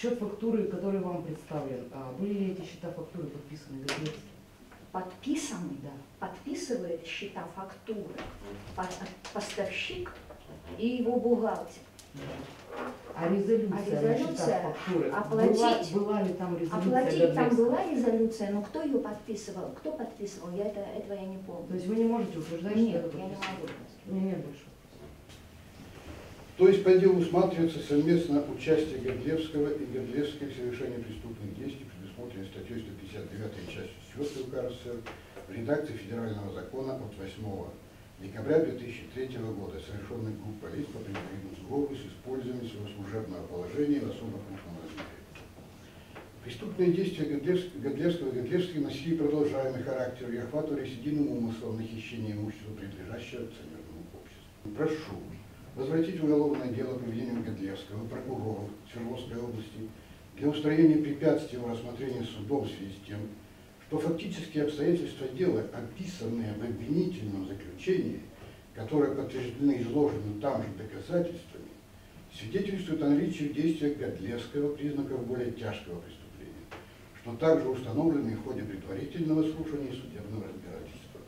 Счет фактуры, который вам представлен, а были ли эти счета фактуры подписаны Гадлевским? Подписаны, подписывает счета фактуры по- поставщик и его бухгалтер. А резолюция, А на резолюция фактуры, оплатить- была, была ли там резолюция Оплатить там была резолюция, но кто ее подписывал? Кто подписывал? Я это, этого я не То помню. есть вы не можете утверждать, что Нет, это я не могу. Меня нет больше. То есть по делу усматривается совместно участие Годлевского и Годлевской в совершении преступных действий, предусмотренных статьей 159 частью 4 УК РСФ в редакции федерального закона от 8 декабря 2003 года, совершенных группой лиц по предварительному сговору с использованием своего служебного положения в особо крупном размере. Преступные действия Годлевс- Годлевского и Годлевских носили продолжаемый характер и охватывали единым умыслом на хищение имущества, принадлежащего акционерному обществу. Прошу возвратить уголовное дело поведением Гадлевского прокурора Свердловской области для устранения препятствий в рассмотрении судов в связи с тем, что фактические обстоятельства дела, описанные в обвинительном заключении, которые подтверждены изложены там же доказательствами, свидетельствуют о наличии в действиях Готлевского признаков более тяжкого преступления, что также установлены в ходе предварительного слушания и судебного разбирательства.